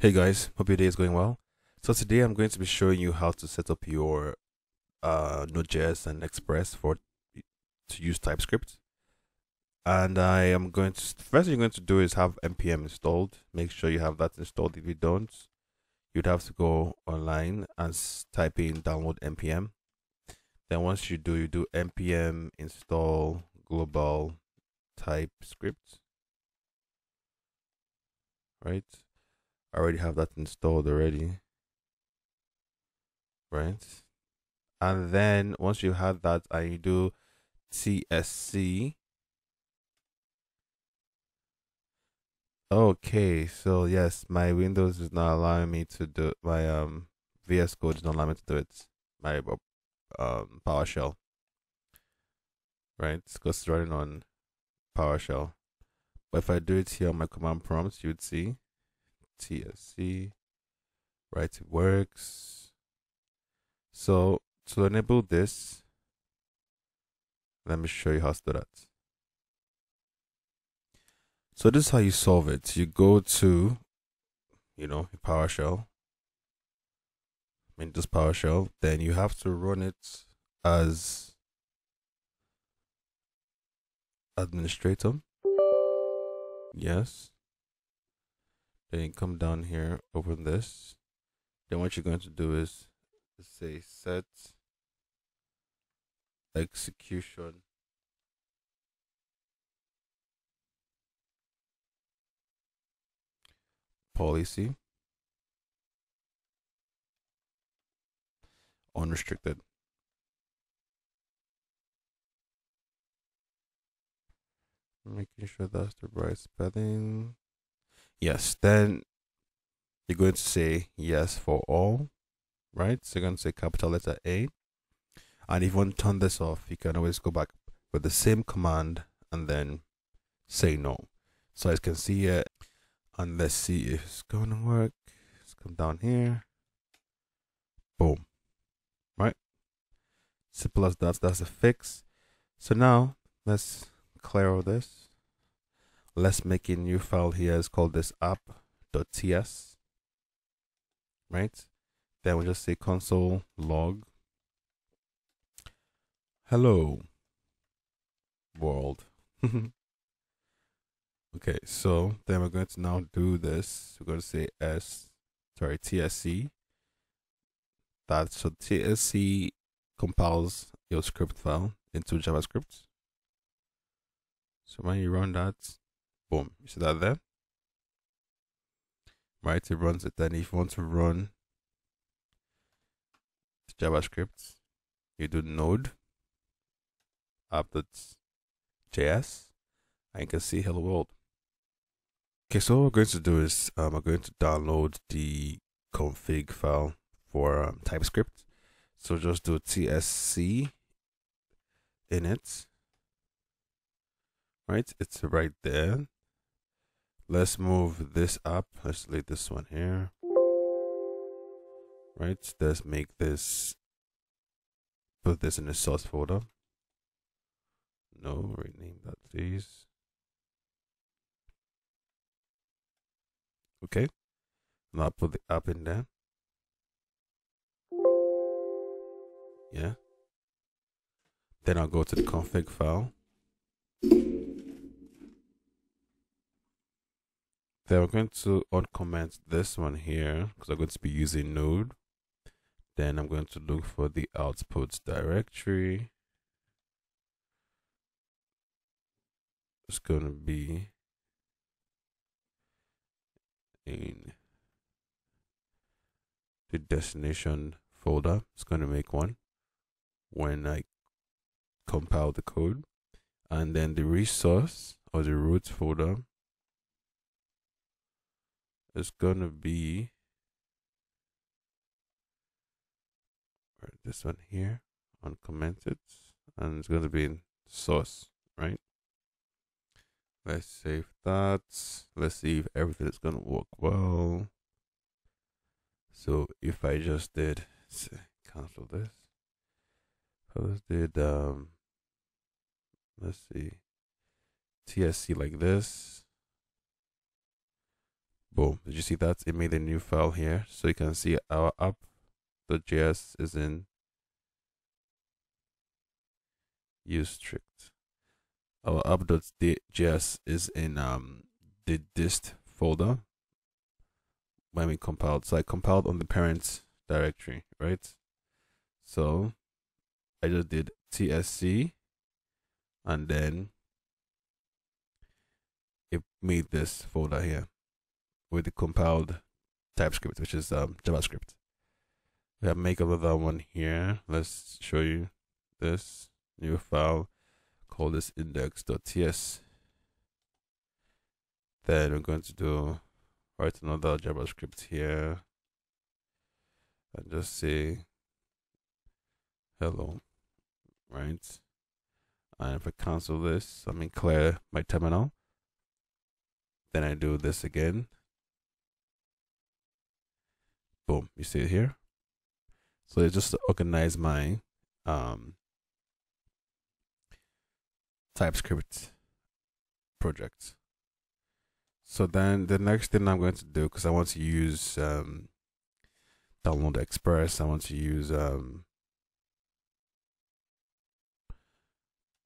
Hey guys, hope your day is going well. So today I'm going to be showing you how to set up your uh, Node.js and Express for to use TypeScript. And I am going to first you're going to do is have npm installed. Make sure you have that installed. If you don't, you'd have to go online and type in download npm. Then once you do, you do npm install global TypeScript. Right I already have that installed already. Right. And then once you have that and you do tsc. Okay, so yes, my Windows is not allowing me to do my um VS Code is not allowing me to do it. My um PowerShell. Right? Because it's running on PowerShell. But if I do it here on my command prompts, you'd see TSC, right? It works. So to enable this, let me show you how to do that. So this is how you solve it. You go to, you know, PowerShell. This PowerShell. Then you have to run it as administrator. Yes. Then come down here, open this. Then what you're going to do is say set execution policy unrestricted. Making sure that's the right spelling. Yes, then you're going to say yes for all, right? So you're going to say capital letter A. And if you want to turn this off, you can always go back with the same command and then say no. So as you can see here, and let's see if it's going to work. Let's come down here. Boom. Right? Simple as that. That's a fix. So now let's clear all this let's make a new file here. It's called this app.ts. Right? Then we'll just say console log. Hello world. okay, so then we're going to now do this. We're going to say s sorry tsc. That so tsc compiles your script file into JavaScript. So when you run that, Boom. You see that there? Right, it runs it. Then if you want to run JavaScript, you do node app.js and you can see hello world. Okay, so what we're going to do is um, I'm going to download the config file for um, TypeScript. So just do tsc init. Right, it's right there. Let's move this up. Let's delete this one here. Right, let's make this, put this in the source folder. No, rename that please. Okay, now put the app in there. Yeah. Then I'll go to the config file. Then we're going to uncomment this one here because I'm going to be using node. Then I'm going to look for the outputs directory. It's going to be in the destination folder. It's going to make one when I compile the code. And then the resource or the root folder is gonna be this one here uncommented and it's gonna be in source right? Let's save that. Let's see if everything is gonna work well. So if I just did cancel this. I just did um let's see TSC like this Boom. Did you see that? It made a new file here. So you can see our app.js is in use strict. Our app.js is in um the dist folder when we compiled. So I compiled on the parent directory, right? So I just did tsc and then it made this folder here with the compiled TypeScript, which is um, JavaScript. We have make another one here. Let's show you this new file. Call this index.ts. Then we're going to do write another JavaScript here and just say hello, right? And if I cancel this, I mean clear my terminal, then I do this again. Boom, you see it here? So it's just to organize my um, TypeScript project. So then the next thing I'm going to do, because I want to use um, Download Express, I want to use um,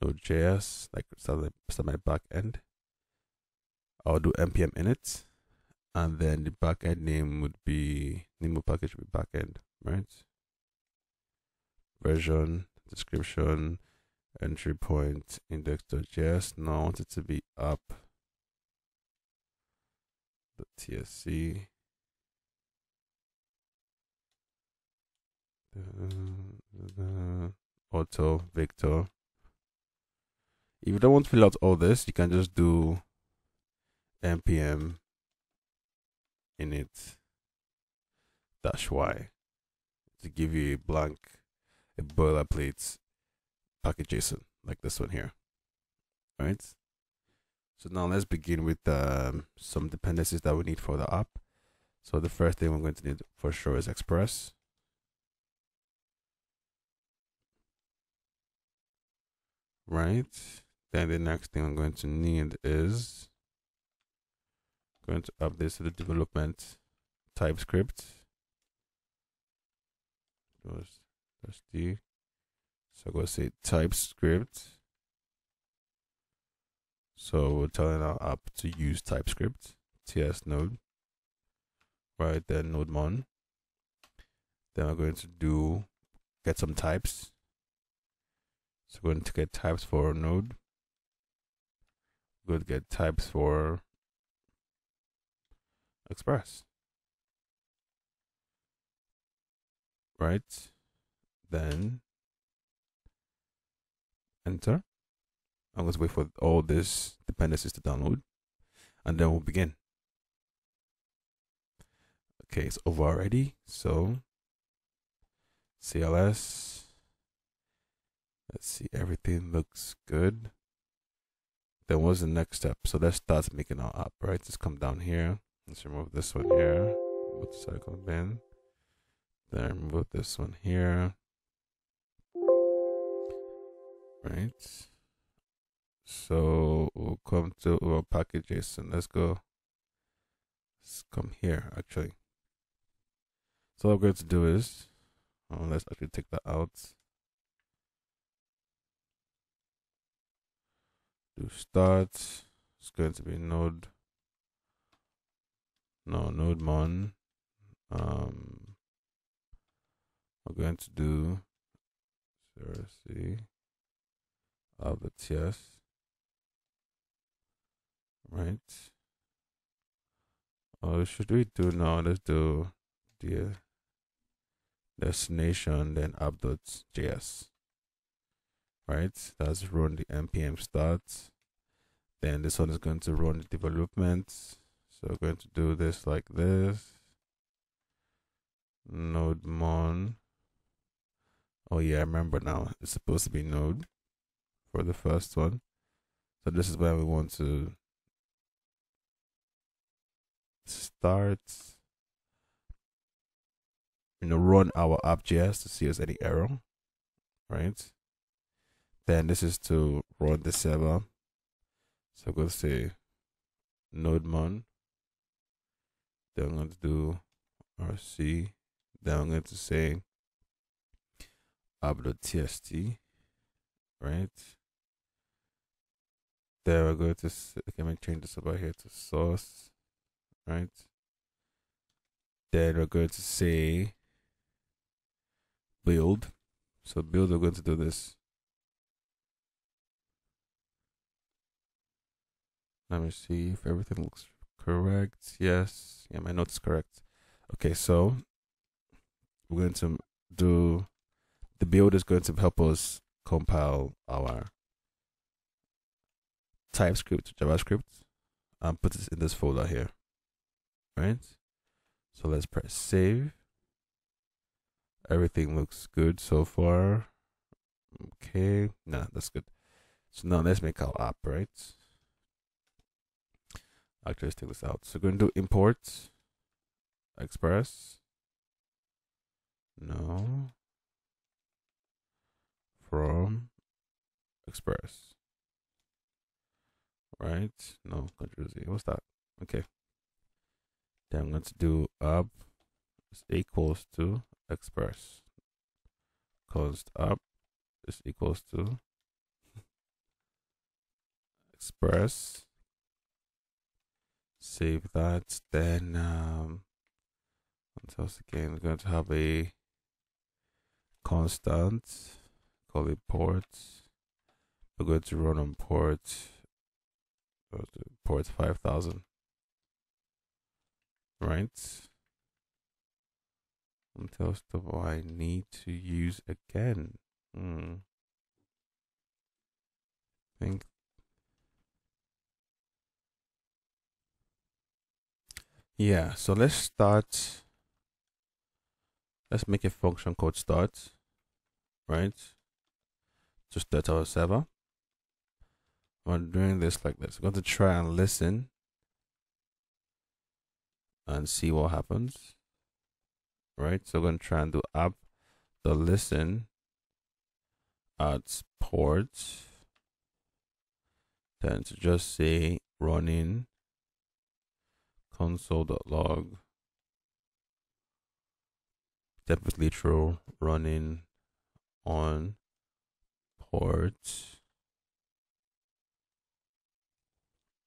Node.js, like start, my back end. I'll do npm init, and then the backend name would be name of package would be backend, right? Version, description, entry point, index.js. Now I want it to be up. The tsc. auto Victor. If you don't want to fill out all this, you can just do npm init dash y to give you a blank, a boilerplate package JSON like this one here. All right. So now let's begin with um, some dependencies that we need for the app. So the first thing we're going to need for sure is Express. Right. Then the next thing I'm going to need is going to update to the development TypeScript. That's the so I'm going to say TypeScript. So we're telling our app to use TypeScript, TS node. Right then nodemon. Then we're going to do get some types. So we're going to get types for node. We're going to get types for Express. Right? Then enter. I'm going to wait for all these dependencies to download and then we'll begin. Okay, it's over already. So CLS. Let's see, everything looks good. Then what's the next step? So let's start making our app, right? Let's come down here. Let's remove this one here. The cycle bin. Then remove this one here. Right. So we'll come to our package JSON. Let's go. Let's come here actually. So what I'm going to do is, oh, let's actually take that out. Do start. It's going to be node no nodemon um we're going to do seriously of the TS right. Oh should we do now? Let's do the destination then app.js right that's run the npm start then this one is going to run the development so we're going to do this like this. Node mon. Oh yeah, I remember now. It's supposed to be node for the first one. So this is where we want to start you know run our app.js to see if there's any error right then this is to run the server so to say nodemon Then I'm going to do RC. Then I'm going to say app.txt, right? Then we're going to, okay, let me change this over here to source, right? Then we're going to say build. So build, we're going to do this. Let me see if everything looks correct. Yes, yeah, my notes correct. Okay, so we're going to do the build is going to help us compile our TypeScript to JavaScript and put it in this folder here. Right? So let's press save. Everything looks good so far. Okay, nah, that's good. So now let's make our app, right? Actually, let's take this out. So we're going to do import express. No. From express. Right? No, control Z. What's that? Okay. Then I'm going to do up is equals to express. Const up is equals to express save that. Then um, once again, we're going to have a constant, call it port. We're going to run on port port five thousand. Right. What else do I need to use again? Hmm. think Yeah, so let's start. Let's make a function called start, right? To start our server. We're doing this like this. We're going to try and listen and see what happens, right? So we're going to try and do app the listen at port. Then to just say running console.log template literal running on port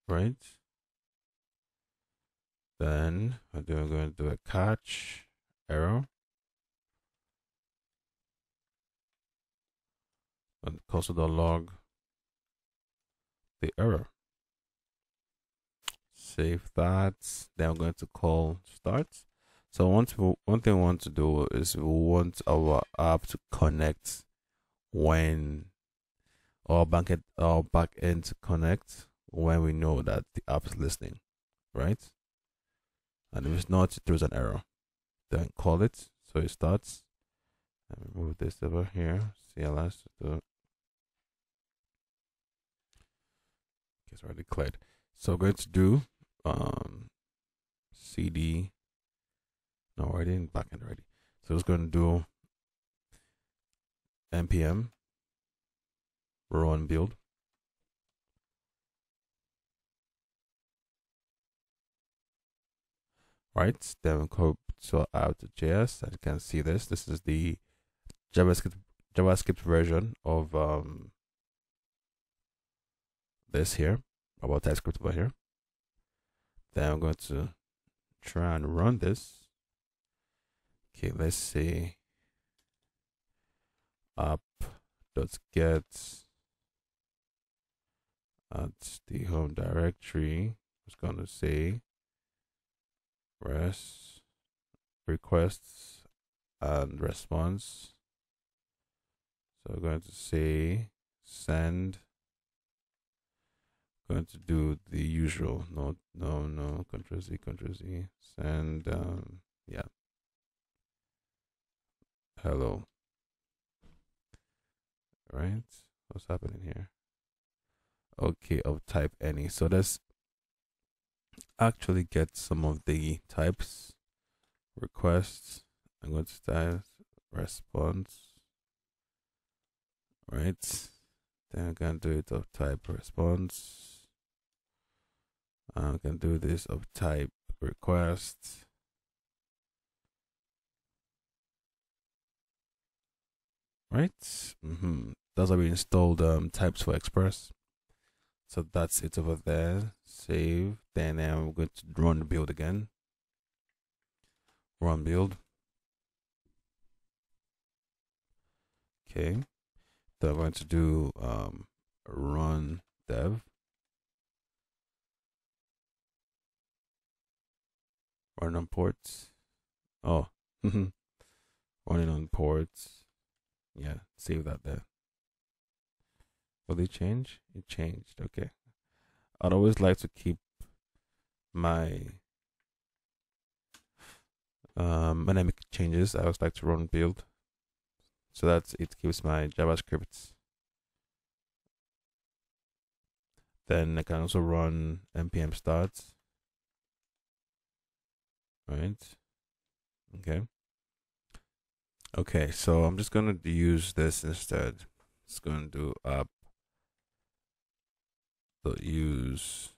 right? Then I'm going to do a catch error and console.log the error save that. Then I'm going to call start. So one, one thing we want to do is we want our app to connect when our backend our backend to connect when we know that the app is listening, right? And if it's not, it throws an error. Then call it so it starts. Let me move this over here. CLS okay, it's already cleared. So we're going to do um, CD. No, I didn't backend already. So it's going to do npm run build. Right, then go to out JS and you can see this. This is the JavaScript JavaScript version of um, this here about TypeScript over here. Then I'm going to try and run this. Okay, let's see. App dot get at the home directory. It's going to say rest requests and response. So I'm going to say send going to do the usual. No, no, no. Control Z, Control Z. Send, um, yeah. Hello. Right? What's happening here? Okay, of type any. So let's actually get some of the types. Requests. I'm going to type response. Right? Then I'm going to do it of type response. I can do this of type request. Right? Mm-hmm. That's how we installed um, types for Express. So that's it over there. Save. Then I'm going to run the build again. Run build. Okay. So I'm going to do um, run dev. Run on ports. Oh, running on ports. Yeah, save that there. Will it change? It changed. Okay. I'd always like to keep my um when I make changes, I always like to run build. So that it keeps my JavaScript. Then I can also run npm start. Right. Okay. Okay, so I'm just gonna use this instead. It's gonna do up dot use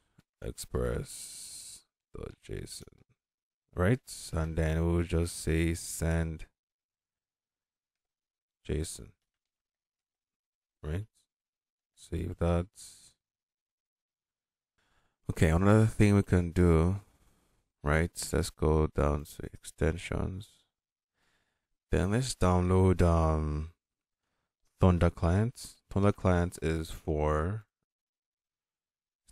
express dot json right and then we'll just say send json right save that okay another thing we can do right let's go down to extensions then let's download um thunder client thunder client is for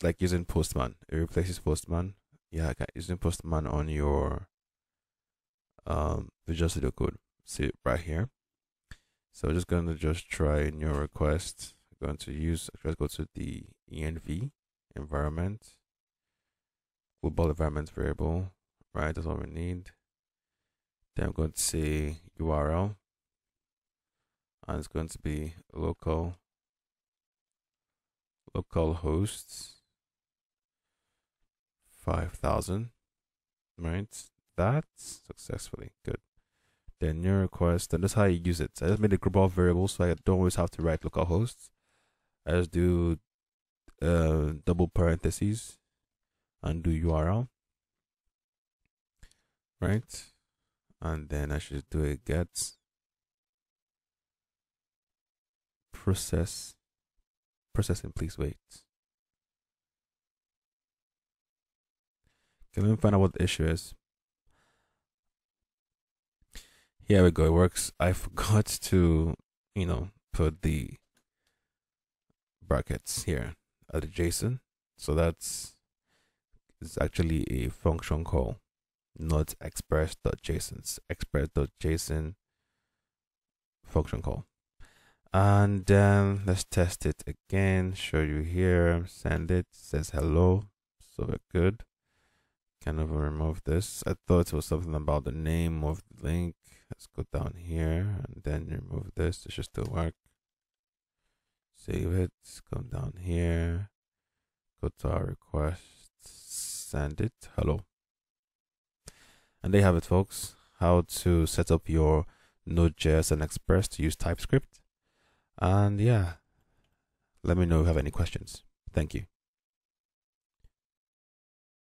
like using Postman. It replaces Postman. Yeah, using Postman on your um Visual Studio Code. See it right here. So I'm just gonna just try new request. I'm going to use let's go to the env environment. Global environment variable. Right, that's all we need. Then I'm going to say URL. And it's going to be local local hosts 5,000, right? That's successfully good. Then new request, and that's how you use it. So I just made a global variable so I don't always have to write local hosts I just do uh, double parentheses and do URL, right? And then I should do a get process processing. Please wait. Okay, let me find out what the issue is. Here we go. It works. I forgot to, you know, put the brackets here at the JSON. So that's it's actually a function call, not express.json. Express.json function call. And then let's test it again. Show you here. Send it. Says hello. So we're good kind of remove this. I thought it was something about the name of the link. Let's go down here and then remove this. It should still work. Save it. Come down here. Go to our request. Send it. Hello. And there you have it, folks. How to set up your Node.js and Express to use TypeScript. And yeah, let me know if you have any questions. Thank you.